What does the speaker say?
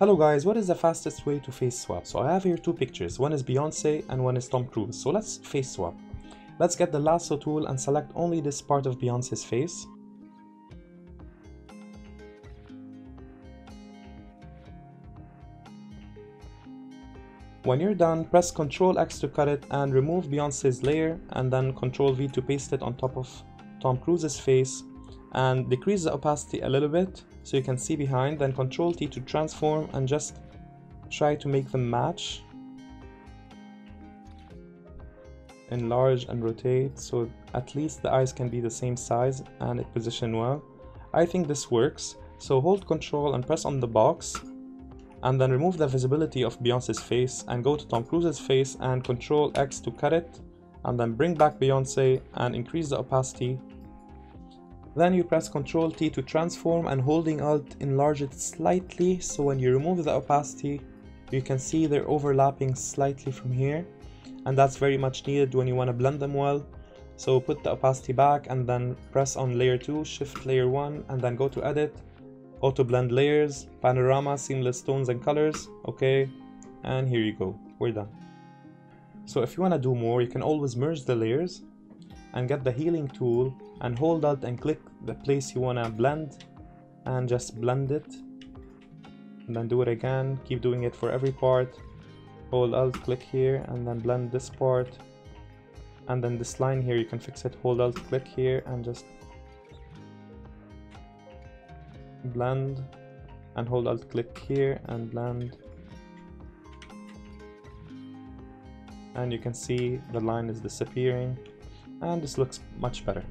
Hello guys, what is the fastest way to face swap? So I have here two pictures, one is Beyonce and one is Tom Cruise. So let's face swap. Let's get the lasso tool and select only this part of Beyonce's face. When you're done, press Ctrl X to cut it and remove Beyonce's layer and then Ctrl V to paste it on top of Tom Cruise's face and decrease the opacity a little bit so you can see behind then Ctrl T to transform and just try to make them match. Enlarge and rotate so at least the eyes can be the same size and it position well. I think this works. So hold control and press on the box and then remove the visibility of Beyonce's face and go to Tom Cruise's face and control X to cut it and then bring back Beyonce and increase the opacity then you press Ctrl T to transform and holding Alt enlarge it slightly. So when you remove the opacity you can see they're overlapping slightly from here. And that's very much needed when you want to blend them well. So put the opacity back and then press on layer 2 shift layer 1 and then go to edit. Auto blend layers panorama seamless tones and colors. Okay and here you go. We're done. So if you want to do more you can always merge the layers and get the healing tool and hold alt and click the place you want to blend and just blend it. And then do it again. Keep doing it for every part. Hold alt click here and then blend this part. And then this line here you can fix it. Hold alt click here and just blend. And hold alt click here and blend. And you can see the line is disappearing and this looks much better